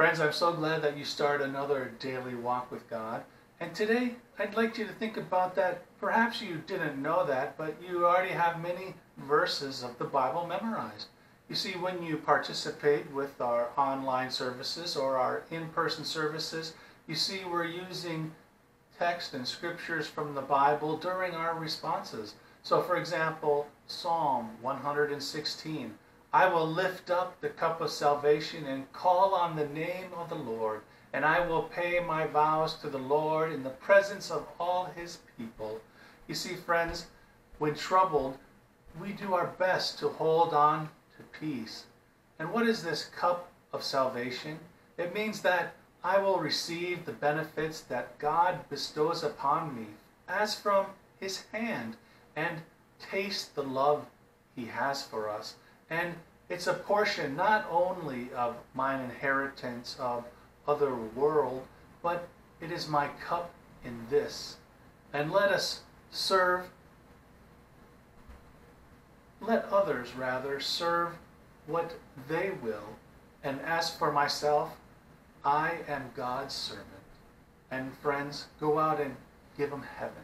Friends, I'm so glad that you start another daily walk with God. And today, I'd like you to think about that. Perhaps you didn't know that, but you already have many verses of the Bible memorized. You see, when you participate with our online services or our in person services, you see we're using text and scriptures from the Bible during our responses. So, for example, Psalm 116 I will lift up the cup of salvation and call on the name of the Lord, and I will pay my vows to the Lord in the presence of all his people. You see, friends, when troubled, we do our best to hold on to peace. And what is this cup of salvation? It means that I will receive the benefits that God bestows upon me as from his hand and taste the love he has for us. And it's a portion not only of mine inheritance of other world, but it is my cup in this. And let us serve, let others rather serve what they will. And as for myself, I am God's servant. And friends, go out and give them heaven.